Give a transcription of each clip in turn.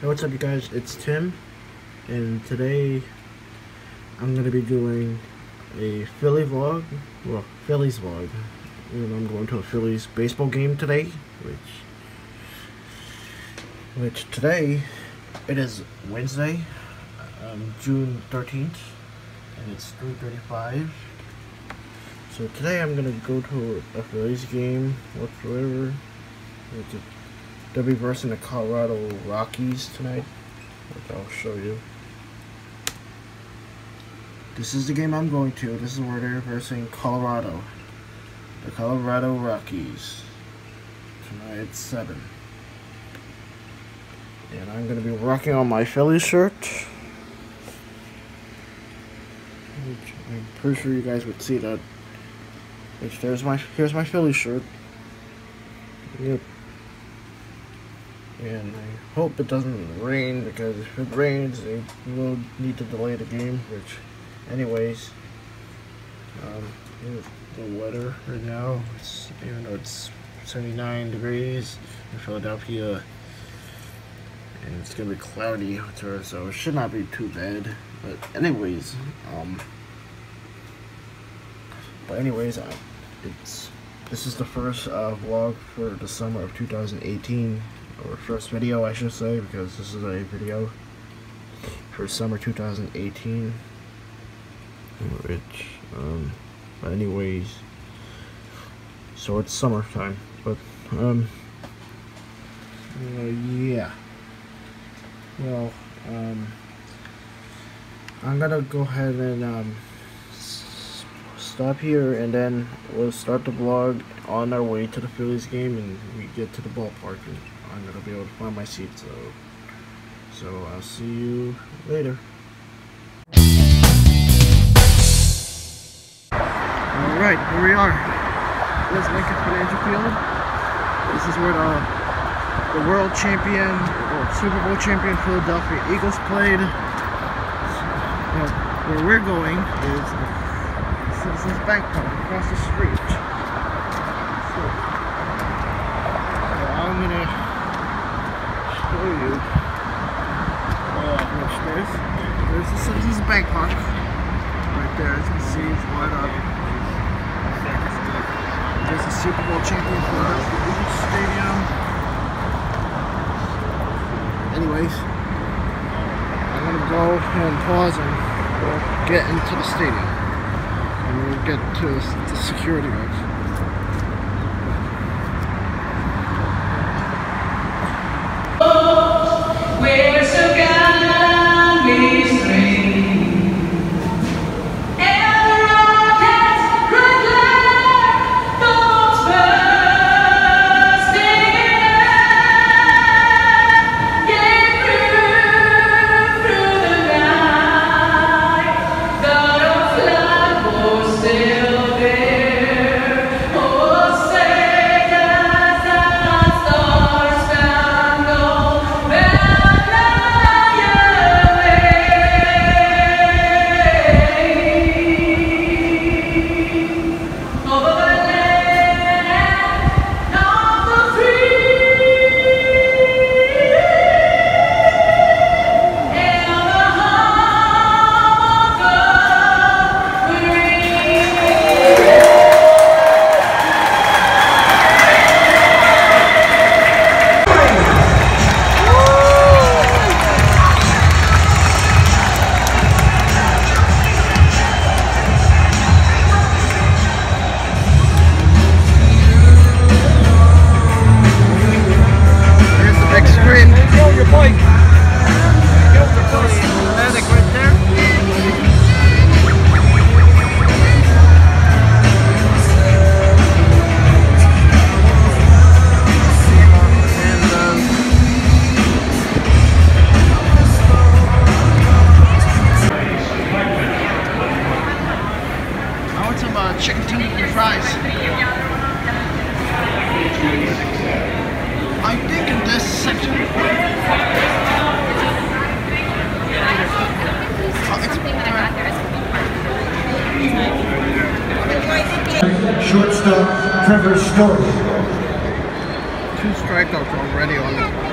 Hey, what's up, you guys? It's Tim, and today I'm gonna be doing a Philly vlog. Well, Phillies vlog. And I'm going to a Phillies baseball game today, which, which today it is Wednesday, um, June 13th, and it's 3:35. So today I'm gonna go to a Phillies game whatsoever. They'll be versing the Colorado Rockies tonight, I'll show you. This is the game I'm going to. This is where they're versing Colorado. The Colorado Rockies. Tonight at 7. And I'm going to be rocking on my Philly shirt. Which I'm pretty sure you guys would see that. Which there's my here's my Philly shirt. Yep. And I hope it doesn't rain because if it rains, they will need to delay the game. Which, anyways, um, the weather right now. It's even though it's 79 degrees in Philadelphia, and it's gonna be cloudy out so it should not be too bad. But anyways, um, but anyways, uh, it's this is the first uh, vlog for the summer of 2018 or first video I should say because this is a video for summer 2018 which um anyways so it's summertime but um uh, yeah. Well um I'm gonna go ahead and um stop here and then we'll start the vlog on our way to the Phillies game and we get to the ballpark I'm gonna be able to find my seat so so I'll see you later Alright, here we are. This is Lincoln Financial Field. This is where the the world champion or Super Bowl champion Philadelphia Eagles played. Now, where we're going is the Citizens Bank Park across the street. So, so I'm gonna show you which there's there's the Citizens Bank Park right there. As you can see, it's wide up. There's the Super Bowl champion Philadelphia Eagles Stadium. Anyways, I'm gonna go and pause and get into the stadium. And we'll get to the security guards.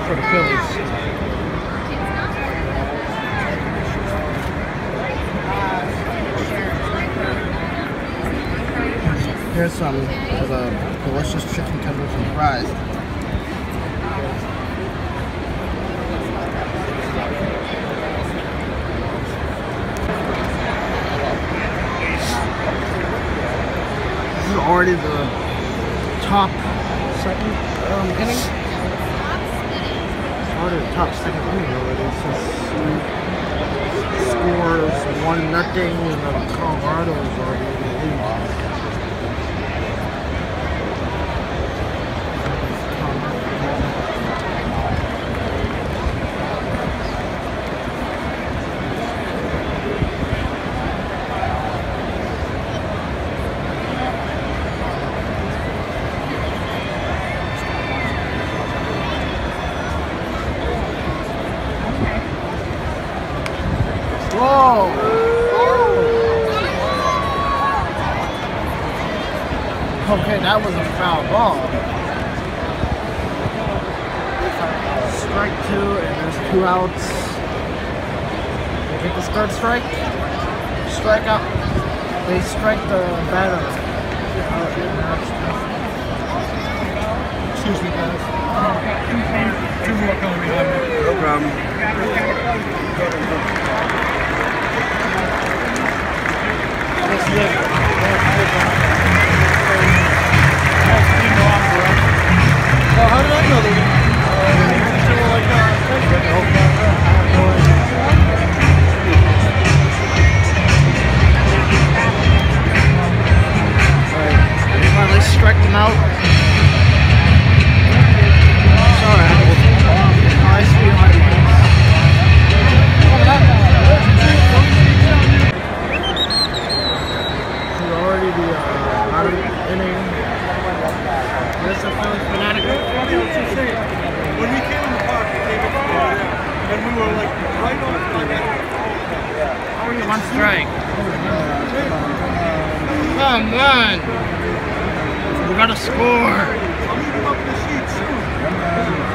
for the Phillies. Here's some of the delicious chicken tenders and fries. This is already the top second um, inning. The top second inning already. Just scores one nothing and Colorado is already in the lead. That was a foul ball. Strike two, and there's two outs. They get the third strike. Strike out. They strike the batter. out, and now it's- Excuse me, guys. Two more coming behind me. No problem. Well,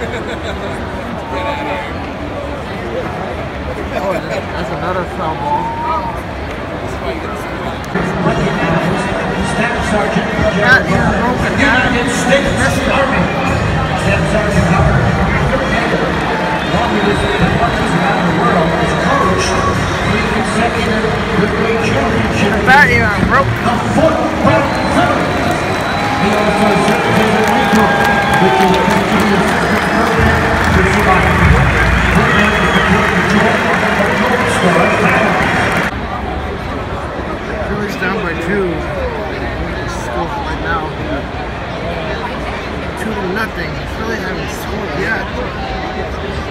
Get out of here. That's another soundball. Staff Sergeant United States Army. Staff Sergeant Howard in the countries around the world, three consecutive The 40 Nothing. Philly haven't scored yet.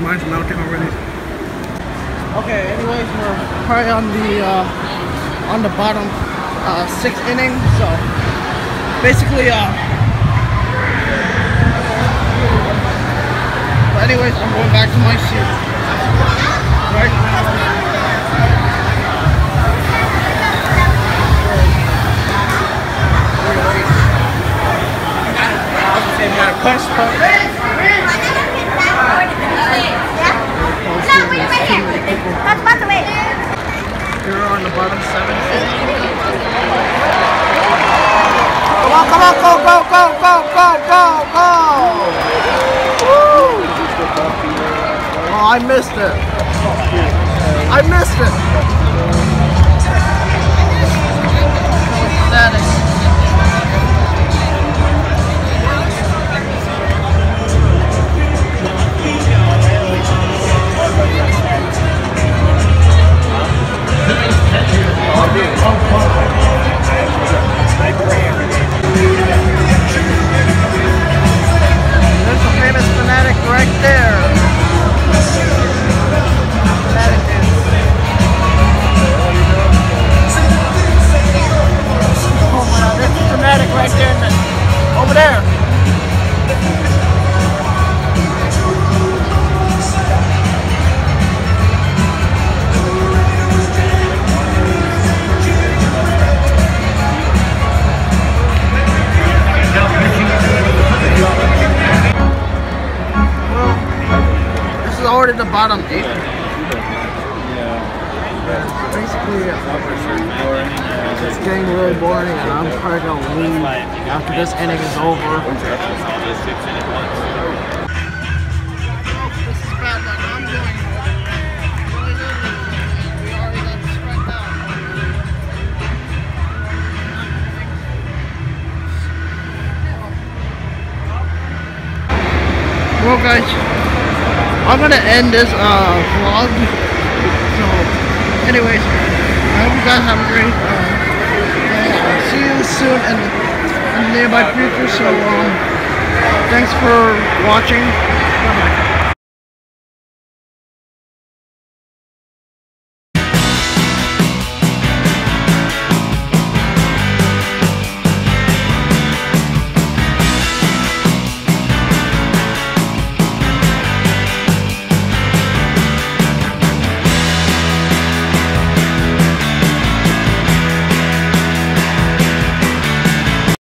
Mine's melting already. Okay, anyways, we're probably on the uh, on the bottom uh, sixth inning, so basically, uh. But anyways, I'm going back to my seat. Right. Punch, punch. No, wait, wait, wait. That's about to wait. You're on the bottom seven. Come on, come on, go, go, go, go, go, go, go! Woo! Oh, I missed it. I missed it. The bottom eight. Yeah. Basically, uh, it's getting really boring, and I'm probably gonna leave after this inning is over. This is bad luck. I'm going. We already got striked out. Well, guys, I'm gonna end this uh, vlog. So, anyways, I hope you guys have a great uh, day. I'll see you soon in the, nearby future. So, um, thanks for watching. Bye bye.